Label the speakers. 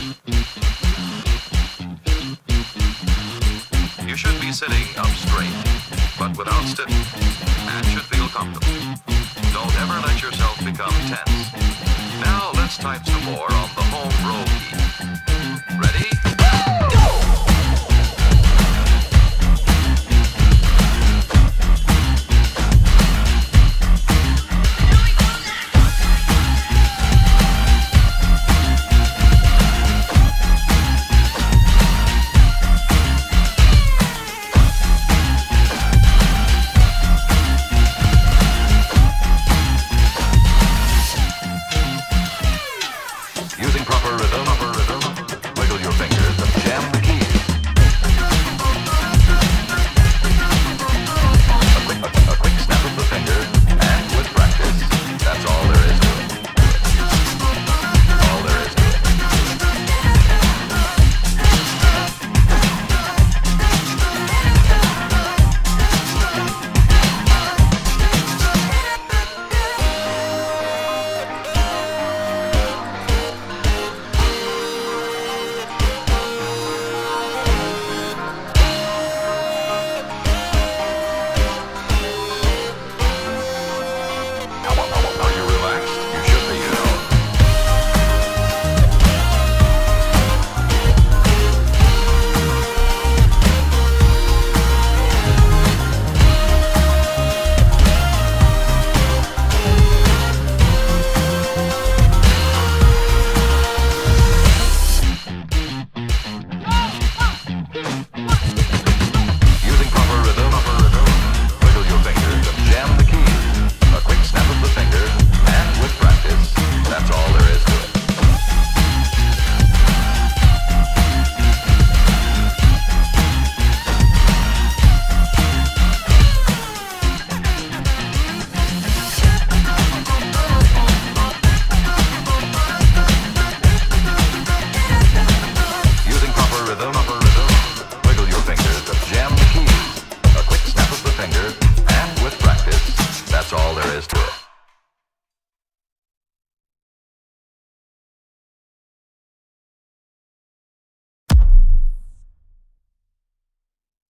Speaker 1: You should be sitting up straight, but without stiff, and should feel comfortable. Don't ever let yourself become tense. Now let's type some more on the home road.